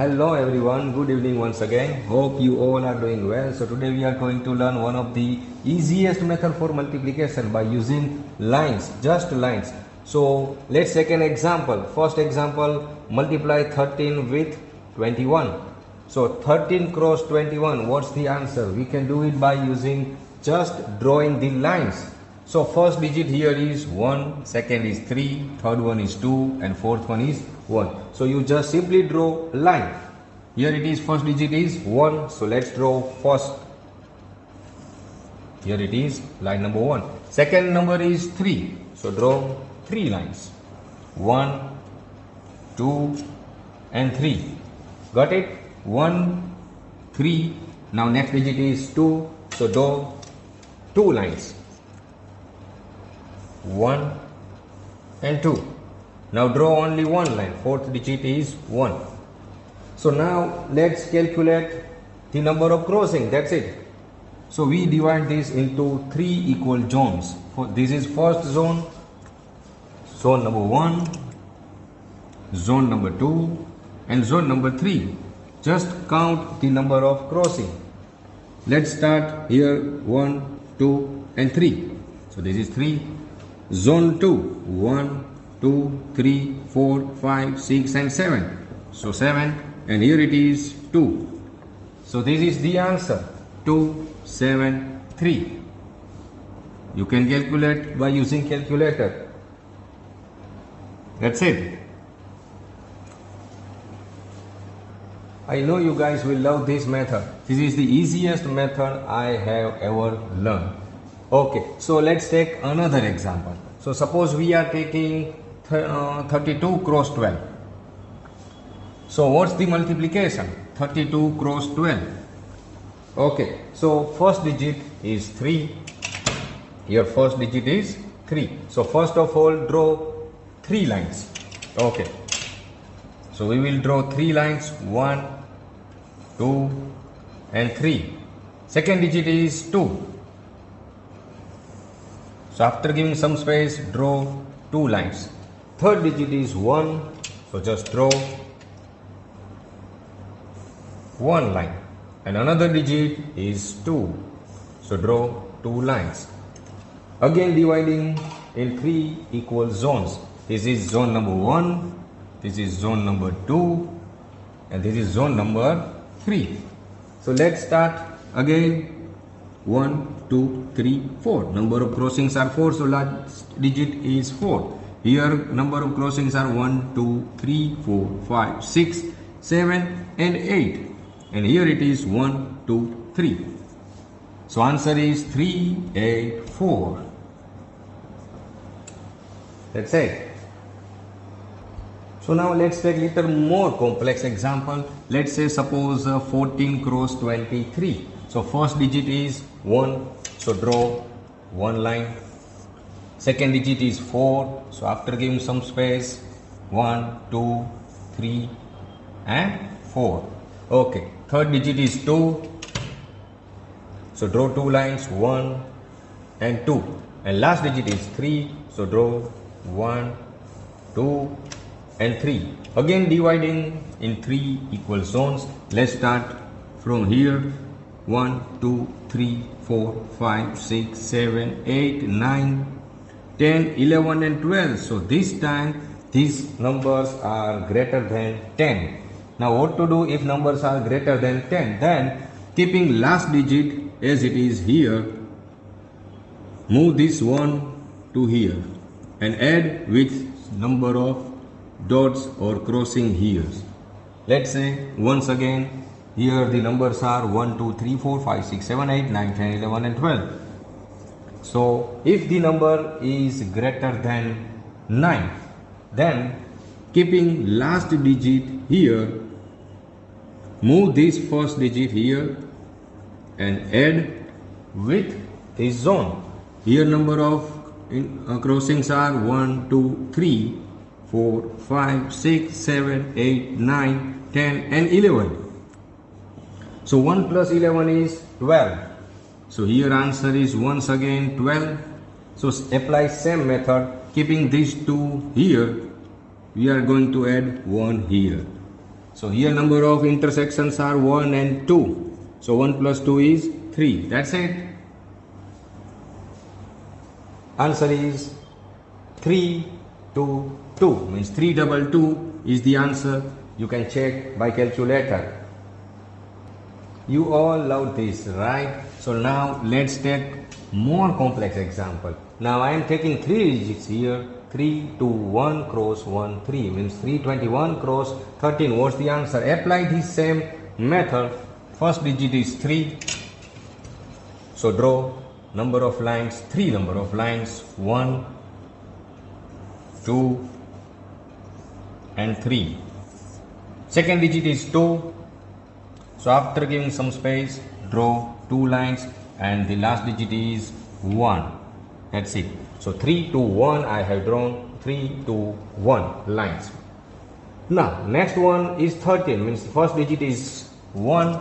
Hello everyone, good evening once again. Hope you all are doing well. So today we are going to learn one of the easiest method for multiplication by using lines, just lines. So let's take an example. First example, multiply 13 with 21. So 13 cross 21, what's the answer? We can do it by using just drawing the lines. So first digit here is 1, second is 3, third one is 2 and fourth one is 1. So you just simply draw line. Here it is first digit is 1. So let's draw first. Here it is line number 1. Second number is 3. So draw 3 lines. 1, 2 and 3. Got it? 1, 3. Now next digit is 2. So draw 2 lines. 1 and 2. Now draw only one line, fourth digit is 1. So now let's calculate the number of crossing, that's it. So we divide this into three equal zones. For this is first zone, zone number 1, zone number 2 and zone number 3. Just count the number of crossing. Let's start here 1, 2 and 3. So this is 3 Zone 2 1, 2, 3, 4, 5, 6 and 7. So 7 and here it is 2. So this is the answer 2, 7, 3. You can calculate by using calculator. That's it. I know you guys will love this method. This is the easiest method I have ever learned. Okay, so let's take another example. So suppose we are taking th uh, 32 cross 12. So what's the multiplication? 32 cross 12. Okay, so first digit is 3. Your first digit is 3. So first of all draw 3 lines. Okay. So we will draw 3 lines 1, 2 and 3. Second digit is 2. So after giving some space, draw two lines. Third digit is 1, so just draw one line. And another digit is 2, so draw two lines. Again dividing in three equal zones. This is zone number 1, this is zone number 2, and this is zone number 3. So let's start again 1, 2, 3, 4. Number of crossings are 4, so last digit is 4. Here number of crossings are 1, 2, 3, 4, 5, 6, 7 and 8. And here it is 1, 2, 3. So answer is 3, 8, 4. That's it. So now let's take little more complex example. Let's say suppose uh, 14 cross 23. So first digit is 1, so draw one line. Second digit is 4, so after giving some space, 1, 2, 3 and 4. Okay, third digit is 2, so draw two lines, 1 and 2. And last digit is 3, so draw 1, 2 and 3. Again dividing in 3 equal zones. Let's start from here 1, 2, 3, 4, 5, 6, 7, 8, 9, 10, 11 and 12. So this time these numbers are greater than 10. Now what to do if numbers are greater than 10? Then keeping last digit as it is here, move this one to here and add with number of dots or crossing here. Let's say once again here the numbers are 1, 2, 3, 4, 5, 6, 7, 8, 9, 10, 11 and 12. So if the number is greater than 9 then keeping last digit here move this first digit here and add with this zone. Here number of in, uh, crossings are 1, 2, 3, 4, 5, 6, 7, 8, 9, 10 and 11. So 1 plus 11 is 12. So here answer is once again 12. So apply same method. Keeping these two here, we are going to add 1 here. So here number of intersections are 1 and 2. So 1 plus 2 is 3. That's it. Answer is 3 2 2 means 3 double 2 is the answer. You can check by calculator. You all love this, right? So now let's take more complex example. Now I am taking three digits here. 3, 2, 1 cross 1, 3 means 321 cross 13. What's the answer? Apply the same method. First digit is 3. So draw number of lines, 3 number of lines, 1, 2 and 3. Second digit is 2. So after giving some space, draw two lines and the last digit is 1. That's it. So 3 to 1 I have drawn 3 to 1 lines. Now next one is 13 means the first digit is 1.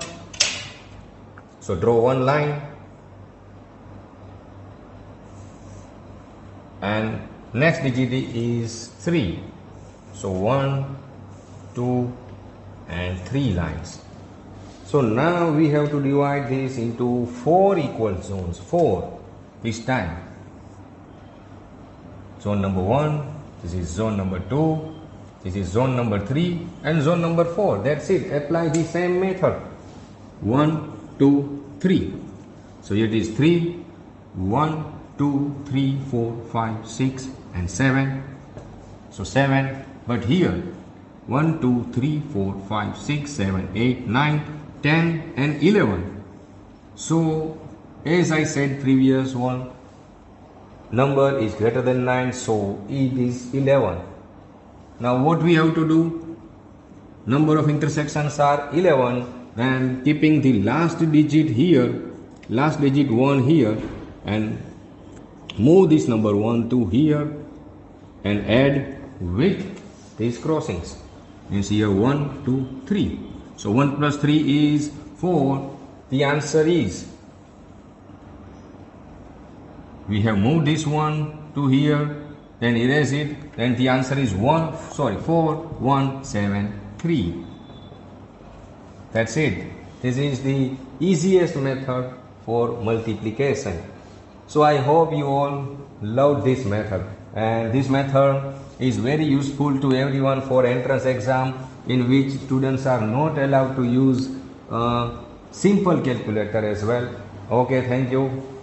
So draw one line and next digit is 3. So 1, 2 and 3 lines. So now we have to divide this into four equal zones. Four this time. Zone number one, this is zone number two, this is zone number three, and zone number four. That's it. Apply the same method. One, two, three. So it is three, one, two, three, four, five, six, and seven. So seven. But here, one, two, three, four, five, six, seven, eight, nine. 10 and 11 so as I said previous one number is greater than 9 so it is 11 now what we have to do? Number of intersections are 11 then keeping the last digit here last digit 1 here and move this number 1 to here and add with these crossings. You see here 1 2 3 so 1 plus 3 is 4. The answer is we have moved this one to here, then erase it, then the answer is 1, sorry, 4, 1, 7, 3. That's it. This is the easiest method for multiplication. So I hope you all love this method and this method is very useful to everyone for entrance exam in which students are not allowed to use uh, simple calculator as well. Okay thank you